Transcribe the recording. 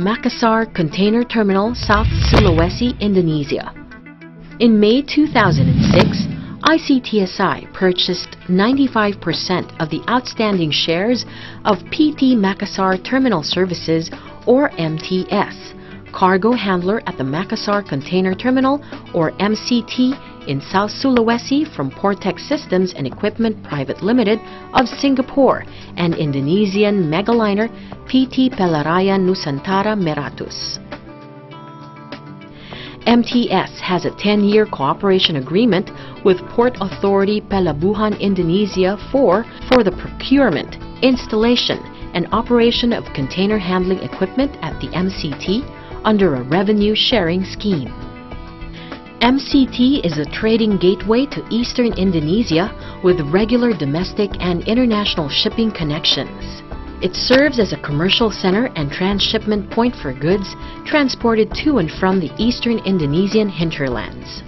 Makassar Container Terminal, South Sulawesi, Indonesia. In May 2006, ICTSI purchased 95% of the outstanding shares of PT Makassar Terminal Services or MTS, cargo handler at the Makassar Container Terminal or MCT in South Sulawesi from Portek Systems and Equipment Private Limited of Singapore and Indonesian megaliner PT Pelayaran Nusantara Meratus. MTS has a 10-year cooperation agreement with Port Authority Pelabuhan Indonesia for, for the procurement, installation, and operation of container handling equipment at the MCT under a revenue sharing scheme. MCT is a trading gateway to eastern Indonesia with regular domestic and international shipping connections. It serves as a commercial center and transshipment point for goods transported to and from the eastern Indonesian hinterlands.